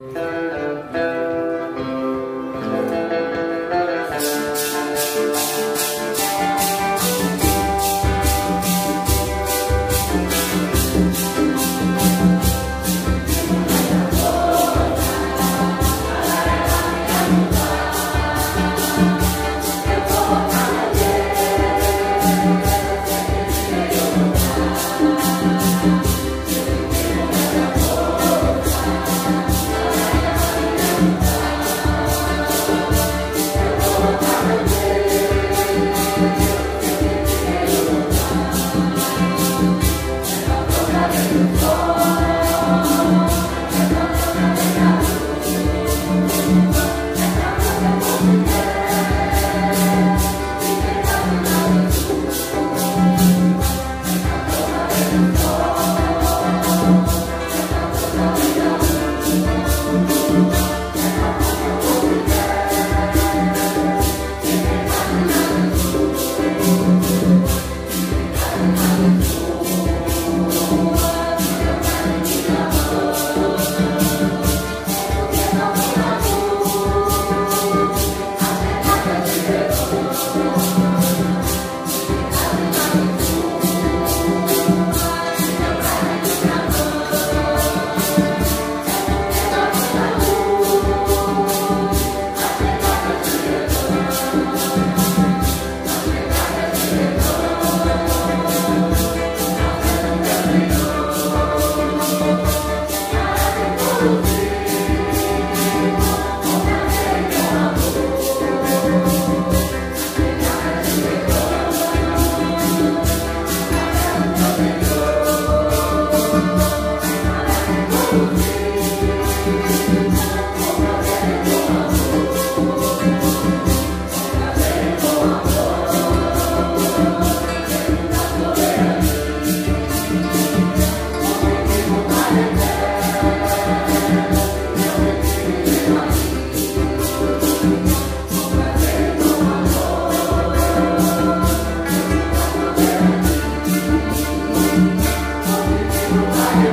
Música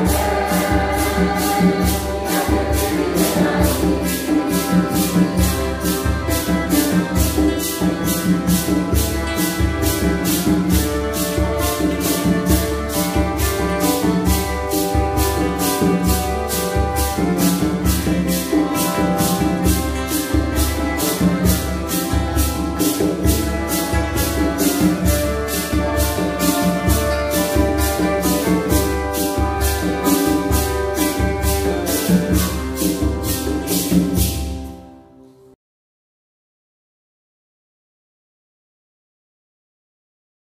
Amen.